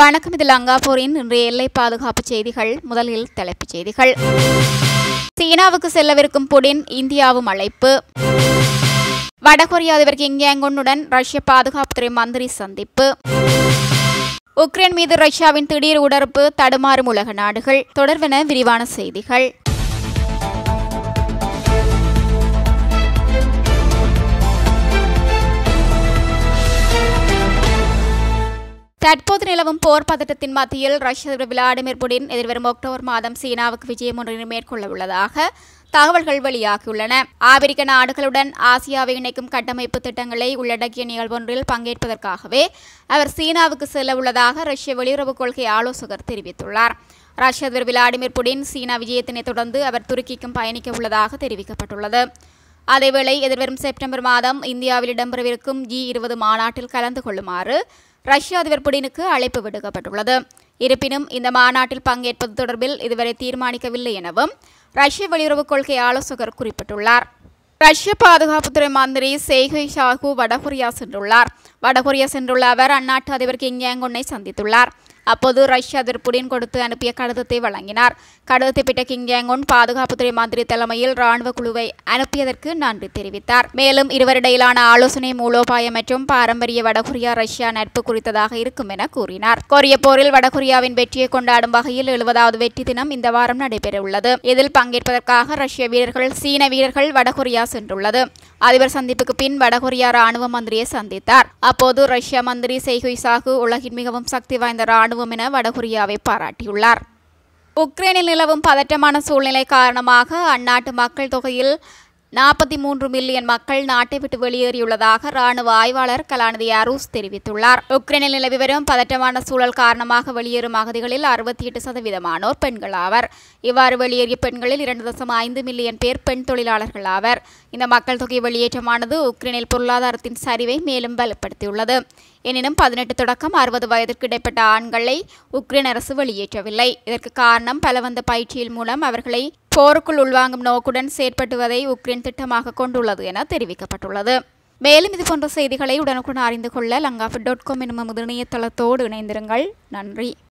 வணக்கம் இது லங்காபூரின் இன்றைய எல்லை பாதுகாப்பு செய்திகள். முதலில் தலைப்புச் செய்திகள். சீனாவுக்கு செல்லவிருக்கும் புடின் இந்தியாவும் அழைப்பு. வடகொரிய அதிபர் கிம் யாங்குன்னுடன் ரஷ்ய பாதுகாப்புத்துறை மந்திரி சந்திப்பு. உக்ரைன் மீது ரஷ்யாவின் திடீர் உடற்பு தடுமாறும் உலக நாடுகள். தொடர்பென விரிவான செய்திகள். தற்போது நிலவும் போர் பதட்டத்தின் மத்தியில் ரஷ்ய அதிபர் விளாடிமிர் புடின் எதிர்வரும் அக்டோபர் மாதம் சீனாவுக்கு விஜயம் ஒன்றினை மேற்கொள்ள உள்ளதாக தகவல்கள் வெளியாகியுள்ளன. ஆப்பிரிக்க நாடுகளுடன் ஆசியாவை இணைக்கும் கட்டமைப்பு திட்டங்களை உள்ளடக்கிய நிகழ்வொன்றில் பங்கேற்பதற்காகவே அவர் சீனாவுக்கு செல்ல உள்ளதாக ரஷ்ய வெளியுறவுக் கொள்கை ஆலோசகர் தெரிவித்துள்ளார். ரஷ்ய அதிபர் விளாடிமிர் புடின் சீனா விஜயத்தினை தொடர்ந்து அவர் துருக்கிக்கும் பயணிக்க உள்ளதாக தெரிவிக்கப்பட்டுள்ளது. அதேவேளை எதிர்வரும் செப்டம்பர் மாதம் இந்தியாவில் இடம்பெறவிருக்கும் ஜி இருபது மாநாட்டில் கலந்து கொள்ளுமாறு ரஷ்ய அதிபர் புடினுக்கு அழைப்பு விடுக்கப்பட்டுள்ளது. இருப்பினும் இந்த மாநாட்டில் பங்கேற்பது தொடர்பில் இதுவரை தீர்மானிக்கவில்லை எனவும் ரஷ்ய வெளியுறவுக் கொள்கை ஆலோசகர் குறிப்பிட்டுள்ளார். ரஷ்ய பாதுகாப்புத்துறை மந்திரி சேகை ஷாகு வடகொரியா சென்றுள்ளார். வடகொரியா சென்றுள்ள அவர் அந்நாட்டு அதிபர் கிங் யாங்குன்னை சந்தித்துள்ளார். அப்போது ரஷ்ய அதிபர் புடின் கொடுத்து அனுப்பிய கடிதத்தை வழங்கினார். கடிதத்தை பெற்ற கிங் யாங்குன் பாதுகாப்புத்துறை மந்திரி தலைமையில் ராணுவ குழுவை அனுப்பியதற்கு நன்றி தெரிவித்தார். மேலும் இருவரிடையிலான ஆலோசனை மூலோபாயம் மற்றும் பாரம்பரிய வடகொரியா ரஷ்யா நட்பு குறித்ததாக இருக்கும் என கூறினார். கொரிய போரில் வடகொரியாவின் வெற்றியை கொண்டாடும் வகையில் எழுபதாவது வெற்றி தினம் இந்த வாரம் நடைபெறவுள்ளது. இதில் பங்கேற்பதற்காக ரஷ்ய வீரர்கள் சீன வீரர்கள் வடகொரியா சென்றுள்ளது. அதிபர் சந்திப்புக்கு பின் வடகொரியா ராணுவ மந்திரியை சந்தித்தார். அப்போது ரஷ்ய மந்திரி செய்குய் சாகு உலகின் மிகவும் சக்தி வாய்ந்த ராணுவ உதவும் என வடகொரியாவை பாராட்டியுள்ளார். உக்ரைனில் நிலவும் பதற்றமான சூழ்நிலை காரணமாக அந்நாட்டு மக்கள் தொகையில் நாற்பத்தி மூன்று மில்லியன் மக்கள் நாட்டை விட்டு வெளியேறியுள்ளதாக ராணுவ ஆய்வாளர் கலாநிதி அரூஸ் தெரிவித்துள்ளார். உக்ரைனில் நிலவி வரும் பதற்றமான சூழல் காரணமாக வெளியேறும் அகதிகளில் அறுபத்தி எட்டு சதவீதமானோர் பெண்கள் ஆவர். இவ்வாறு வெளியேறிய பெண்களில் இரண்டு தசம் ஐந்து மில்லியன் பேர் பெண் தொழிலாளர்கள் ஆவர். இந்த மக்கள் தொகை வெளியேற்றமானது உக்ரைனில் பொருளாதாரத்தின் சரிவை மேலும் பலப்படுத்தியுள்ளது. எனினும் பதினெட்டு தொடக்கம் அறுபது வயதிற்கு இடைப்பட்ட ஆண்களை உக்ரைன் அரசு வெளியேற்றவில்லை. இதற்கு காரணம் பலவந்த பயிற்சியின் மூலம் அவர்களை போருக்குள் உள்வாங்கும் நோக்குடன் செயற்பட்டுவதை உக்ரைன் திட்டமாக கொண்டுள்ளது என தெரிவிக்கப்பட்டுள்ளது. மேலும் இதுபோன்ற செய்திகளை உடனுக்குடன் அறிந்து கொள்ள லங்காஃபு டாட் காம் எனும் முதல் தளத்தோடு இணைந்திருங்கள். நன்றி.